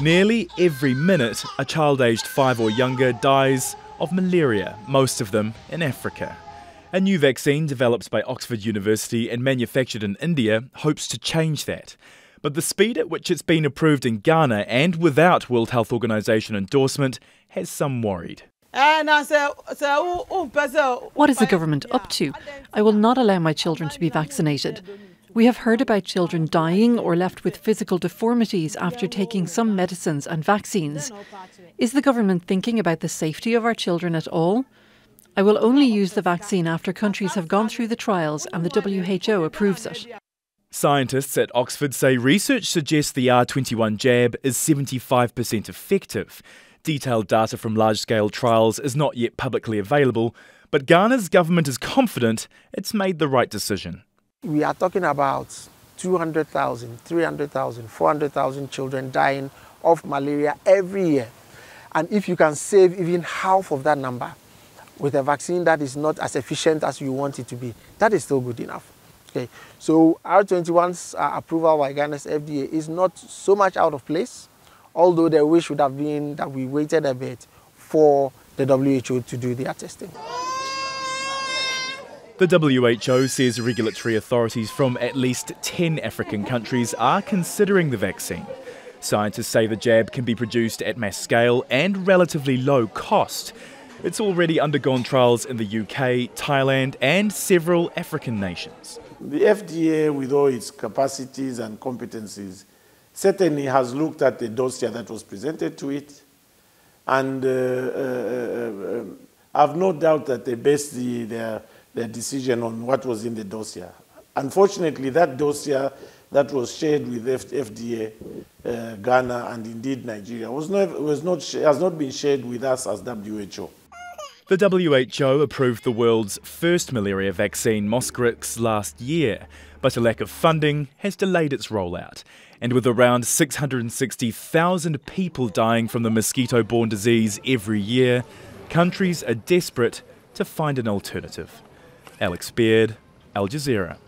Nearly every minute, a child aged five or younger dies of malaria, most of them in Africa. A new vaccine developed by Oxford University and manufactured in India hopes to change that. But the speed at which it's been approved in Ghana and without World Health Organization endorsement has some worried. What is the government up to? I will not allow my children to be vaccinated. We have heard about children dying or left with physical deformities after taking some medicines and vaccines. Is the government thinking about the safety of our children at all? I will only use the vaccine after countries have gone through the trials and the WHO approves it. Scientists at Oxford say research suggests the R21 jab is 75% effective. Detailed data from large scale trials is not yet publicly available, but Ghana's government is confident it's made the right decision we are talking about 200,000, 300,000, 400,000 children dying of malaria every year. And if you can save even half of that number with a vaccine that is not as efficient as you want it to be, that is still good enough. Okay, so R21's uh, approval by Ghana's FDA is not so much out of place, although the wish would have been that we waited a bit for the WHO to do their testing. The WHO says regulatory authorities from at least 10 African countries are considering the vaccine. Scientists say the jab can be produced at mass scale and relatively low cost. It's already undergone trials in the UK, Thailand, and several African nations. The FDA, with all its capacities and competencies, certainly has looked at the dossier that was presented to it, and uh, uh, uh, uh I have no doubt that they based the, their their decision on what was in the dossier. Unfortunately, that dossier that was shared with FDA, uh, Ghana, and indeed Nigeria was not, was not, has not been shared with us as WHO. The WHO approved the world's first malaria vaccine, Mosquirix, last year, but a lack of funding has delayed its rollout. And with around 660,000 people dying from the mosquito borne disease every year, countries are desperate to find an alternative. Alex Baird, Al Jazeera.